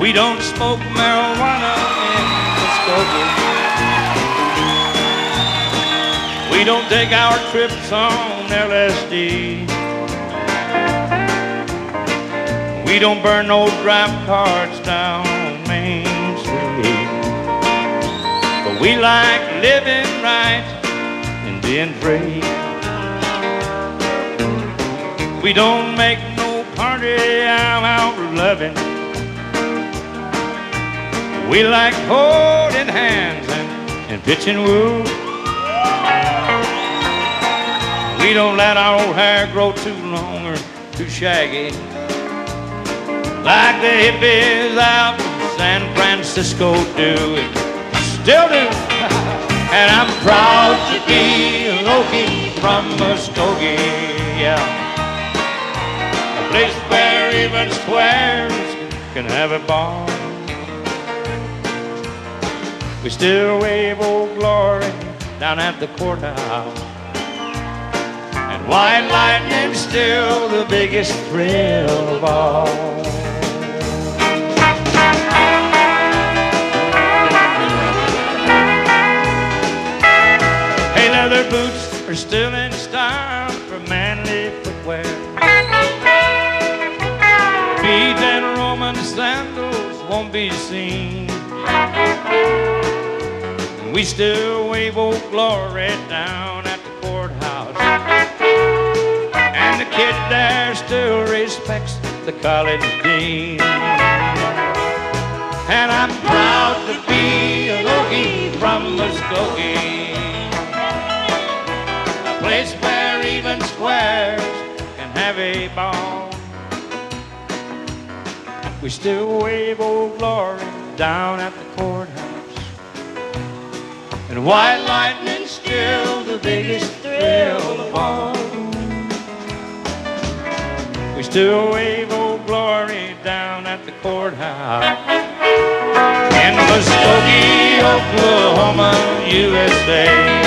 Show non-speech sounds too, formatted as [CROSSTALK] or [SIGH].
We don't smoke marijuana in Muskogee. We don't take our trips on LSD. We don't burn no drive cards down. But we like living right and being free. We don't make no party, out loving. We like holding hands and, and pitching woo. We don't let our old hair grow too long or too shaggy. Like the hippies out in San Francisco do it. Still do. [LAUGHS] and I'm proud to be an Okie from Muskogee. Yeah. A place where even squares can have a ball. We still wave old glory down at the courthouse. And white lightning's still the biggest thrill of all. Are still in style for manly footwear. Beads and Roman sandals won't be seen. We still wave old glory down at the courthouse. And the kid there still respects the college dean. And I'm proud to be a ball. We still wave old glory down at the courthouse. And white lightning's still the biggest thrill of all. We still wave old glory down at the courthouse. In Muskogee, Oklahoma, USA.